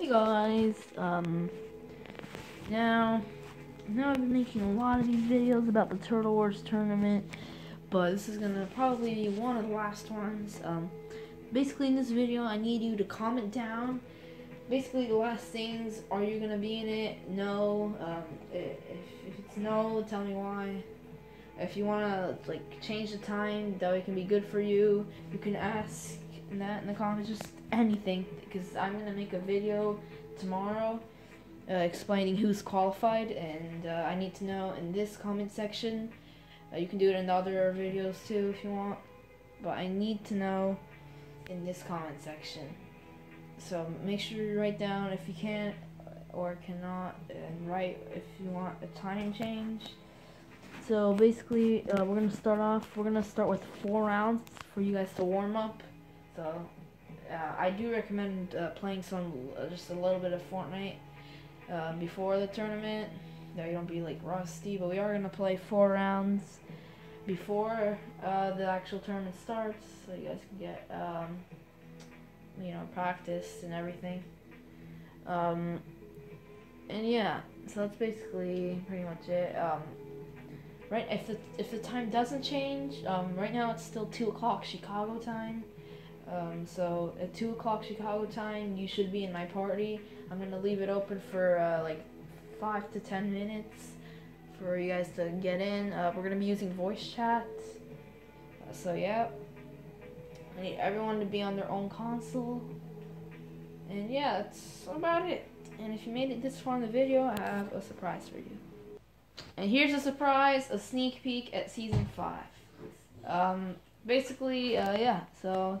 Hey guys, um, now, now I've been making a lot of these videos about the Turtle Wars tournament, but this is gonna probably be one of the last ones. Um, basically in this video, I need you to comment down, basically the last things, are you gonna be in it? No, um, if, if it's no, tell me why. If you wanna, like, change the time, that way it can be good for you, you can ask that in the comments, just anything, because I'm gonna make a video tomorrow uh, explaining who's qualified, and uh, I need to know in this comment section. Uh, you can do it in the other videos too if you want, but I need to know in this comment section. So make sure you write down if you can't or cannot, and write if you want a time change. So basically, uh, we're gonna start off. We're gonna start with four rounds for you guys to warm up. So uh, I do recommend uh, playing some uh, just a little bit of Fortnite uh, before the tournament. That you don't be like rusty. But we are gonna play four rounds before uh, the actual tournament starts, so you guys can get um, you know practice and everything. Um, and yeah, so that's basically pretty much it. Um, right, if the if the time doesn't change, um, right now it's still two o'clock Chicago time. Um, so at 2 o'clock Chicago time, you should be in my party. I'm going to leave it open for uh, like 5 to 10 minutes for you guys to get in. Uh, we're going to be using voice chat. Uh, so yeah, I need everyone to be on their own console. And yeah, that's about it. And if you made it this far in the video, I have a surprise for you. And here's a surprise, a sneak peek at season 5. Um, basically, uh, yeah, so